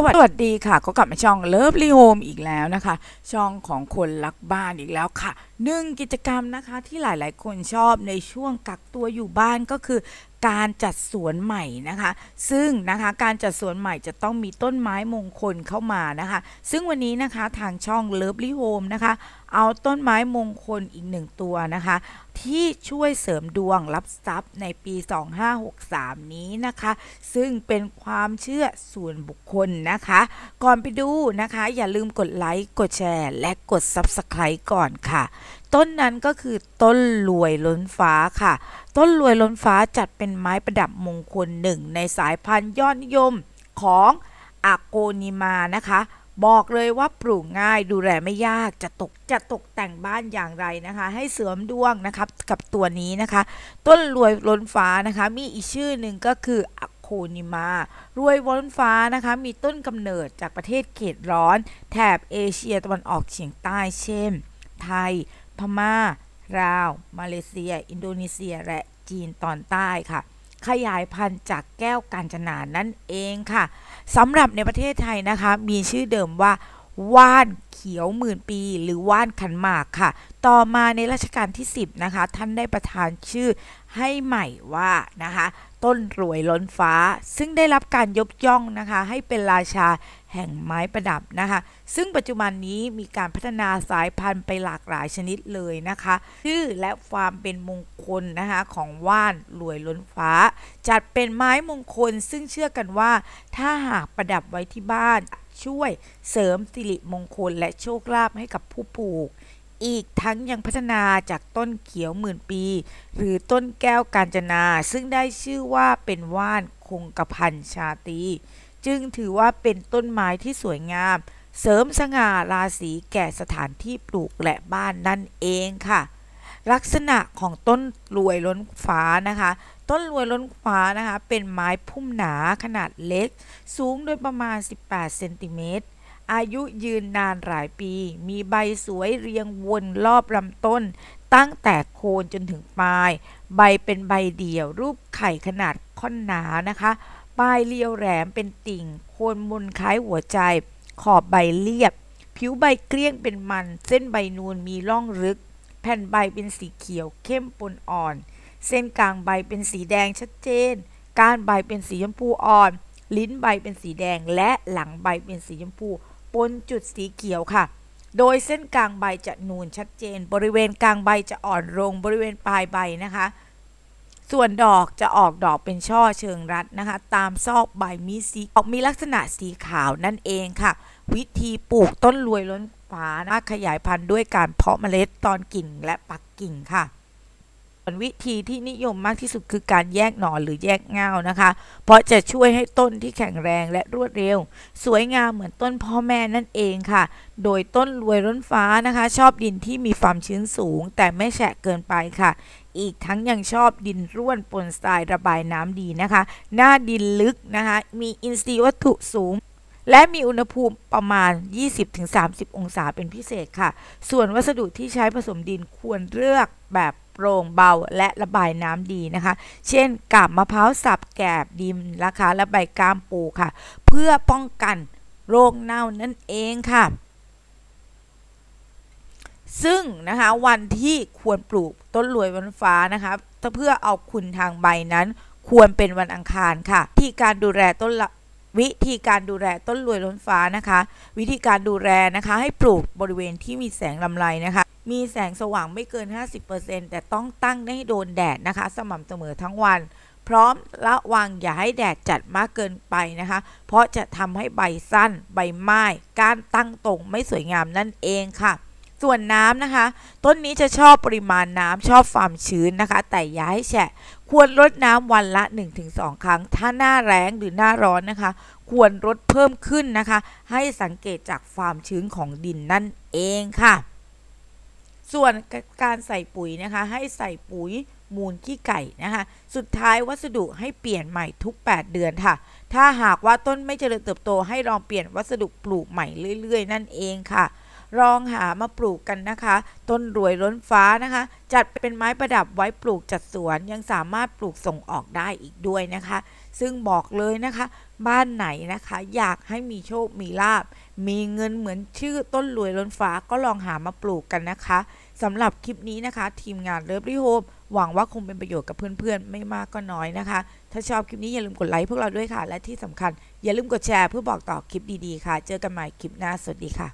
สวัสดีค่ะ ก็กลับมาช่องเลิฟลี่โฮมอีกแล้วนะคะ ช่องของคนรักบ้านอีกแล้วค่ะหนึ่งกิจกรรมนะคะที่หลายๆ คนชอบในช่วงกักตัวอยู่บ้านก็คือการจัดสวนใหม่นะคะ ซึ่งนะคะการจัดสวนใหม่จะต้องมีต้นไม้มงคลเข้ามานะคะ ซึ่งวันนี้นะคะทางช่องเลิฟลี่โฮมนะคะเอาต้นไม้มงคลอีกหนึ่งตัวนะคะ ที่ช่วยเสริมดวงรับทรัพย์ในปี 2563 นี้นะคะ ซึ่งเป็นความเชื่อส่วนบุคคลนะคะ ก่อนไปดูนะคะ อย่าลืมกดไลค์กดแชร์ และกด Subscribe ก่อนค่ะ ต้นนั้นก็คือต้นรวยล้นฟ้าค่ะ ต้นรวยล้นฟ้าจัดเป็นไม้ประดับมงคลหนึ่งในสายพันธุ์ยอดนิยมของอาโกนิมานะคะ บอกเลยว่าปลูกง่ายดูแลไม่ยากจะตกจะตกแต่งบ้านอย่างไรนะคะ ให้เสริมดวงนะครับกับตัวนี้นะคะ ต้นรวยล้นฟ้านะคะ มีอีกชื่อหนึ่งก็คืออะโคนิมารวยล้นฟ้านะคะ มีต้นกำเนิดจากประเทศเขตร้อน แถบเอเชียตะวันออกเฉียงใต้เช่น ไทย พม่า ลาว มาเลเซีย อินโดนีเซีย และจีนตอนใต้ค่ะ ขยายพันธุ์จากแก้วกาญจนานั่นเองค่ะสำหรับในประเทศไทยนะคะ มีชื่อเดิมว่า ว่านเขียวหมื่นปี หรือว่านขันหมากค่ะ ต่อมาในรัชกาลที่ 10 นะคะ ท่านได้ประทานชื่อให้ใหม่ว่านะคะ ต้นรวยล้นฟ้า ซึ่งได้รับการยกย่องนะคะ ให้เป็นราชาแห่งไม้ประดับนะคะ ซึ่งปัจจุบันนี้มีการพัฒนาสายพันธุ์ไปหลากหลายชนิดเลยนะคะ ชื่อและความเป็นมงคลนะคะของว่านรวยล้นฟ้า จัดเป็นไม้มงคลซึ่งเชื่อกันว่า ถ้าหากประดับไว้ที่บ้าน ช่วยเสริมสิริมงคลและโชคลาภให้กับผู้ปลูก อีกทั้งยังพัฒนาจากต้นเขียวหมื่นปี หรือต้นแก้วกาญจนา ซึ่งได้ชื่อว่าเป็นว่านคงกระพันชาตี จึงถือว่าเป็นต้นไม้ที่สวยงาม เสริมสง่าราศีแก่สถานที่ปลูกและบ้านนั่นเองค่ะ ลักษณะของต้นรวยล้นฟ้านะคะ ต้นรวยล้นฟ้านะคะ เป็นไม้พุ่มหนาขนาดเล็ก สูงโดยประมาณ 18 เซนติเมตร อายุยืนนานหลายปี มีใบสวยเรียงวนรอบลำต้น ตั้งแต่โคนจนถึงปลาย ใบเป็นใบเดี่ยว รูปไข่ขนาดค่อนหนานะคะ ปลายเรียวแหลมเป็นติ่ง โคนมนคล้ายหัวใจ ขอบใบเรียบ ผิวใบเกลี้ยงเป็นมัน เส้นใบนูนมีร่องลึก ผ่นใบเป็นสีเขียวเข้มปนอ่อน เส้นกลางใบเป็นสีแดงชัดเจน ก้านใบเป็นสีชมพูอ่อน ลิ้นใบเป็นสีแดง และหลังใบเป็นสีชมพูปนจุดสีเขียวค่ะ โดยเส้นกลางใบจะนูนชัดเจน บริเวณกลางใบจะอ่อนลงบริเวณปลายใบนะคะ ส่วนดอกจะออกดอกเป็นช่อเชิงรัดนะคะ ตามซอกใบมีสีออกมีลักษณะสีขาวนั่นเองค่ะ วิธีปลูกต้นรวยล้น ฟ้านะขยายพันธุ์ด้วยการเพาะเมล็ดตอนกิ่งและปักกิ่งค่ะส่วนวิธีที่นิยมมากที่สุดคือการแยกหน่อหรือแยกเงานะคะ เพราะจะช่วยให้ต้นที่แข็งแรงและรวดเร็ว สวยงามเหมือนต้นพ่อแม่นั่นเองค่ะ โดยต้นรวยล้นฟ้านะคะ ชอบดินที่มีความชื้นสูง แต่ไม่แฉะเกินไปค่ะ อีกทั้งยังชอบดินร่วนปนทรายระบายน้ำดีนะคะ หน้าดินลึกนะคะ มีอินทรีย์วัตถุสูง และมีอุณหภูมิประมาณ 20-30 องศาเป็นพิเศษค่ะ ส่วนวัสดุที่ใช้ผสมดินควรเลือกแบบโปร่งเบาและระบายน้ำดีนะคะ เช่นกาบมะพร้าวสับแกบดิมนะคะ และใบกล้ามปูค่ะ เพื่อป้องกันโรคเน่านั่นเองค่ะ ซึ่งนะคะวันที่ควรปลูกต้นรวยวันฟ้านะคะเพื่อเอาคุณทางใบนั้นควรเป็นวันอังคารค่ะ ที่การดูแลต้นละ วิธีการดูแลต้นรวยล้นฟ้านะคะ วิธีการดูแลนะคะ ให้ปลูกบริเวณที่มีแสงลำไรนะคะ มีแสงสว่างไม่เกิน 50%แต่ต้องตั้งให้โดนแดดนะคะ สม่ำเสมอทั้งวัน พร้อมระวังอย่าให้แดดจัดมากเกินไปนะคะ เพราะจะทำให้ใบสั้น ใบไม้กานตั้งตรงไม่สวยงามนั่นเองค่ะส่วนน้ำนะคะ ต้นนี้จะชอบปริมาณน้ำชอบความชื้นนะคะ แต่อย่าให้แฉะ ควรรดน้ำวันละ 1-2 ครั้ง ถ้าหน้าแรงหรือหน้าร้อนนะคะ ควรลดเพิ่มขึ้นนะคะ ให้สังเกตจากความชื้นของดินนั่นเองค่ะ ส่วนการใส่ปุ๋ยนะคะ ให้ใส่ปุ๋ยมูลขี้ไก่นะคะ สุดท้ายวัสดุให้เปลี่ยนใหม่ทุก 8 เดือนค่ะ ถ้าหากว่าต้นไม่เจริญเติบโตให้ลองเปลี่ยนวัสดุปลูกใหม่เรื่อย ๆ นั่นเองค่ะ ลองหามาปลูกกันนะคะ ต้นรวยล้นฟ้านะคะ จัดเป็นไม้ประดับไว้ปลูกจัดสวนยังสามารถปลูกส่งออกได้อีกด้วยนะคะ ซึ่งบอกเลยนะคะ บ้านไหนนะคะ อยากให้มีโชคมีลาบ มีเงินเหมือนชื่อต้นรวยล้นฟ้าก็ลองหามาปลูกกันนะคะสำหรับคลิปนี้นะคะ ทีมงานเลิฟลี่โฮมหวังว่าคงเป็นประโยชน์กับเพื่อนๆ ไม่มากก็น้อยนะคะ ถ้าชอบคลิปนี้อย่าลืมกดไลค์พวกเราด้วยค่ะ และที่สำคัญ อย่าลืมกดแชร์เพื่อบอกต่อคลิปดีๆค่ะ เจอกันใหม่คลิปหน้า สวัสดีค่ะ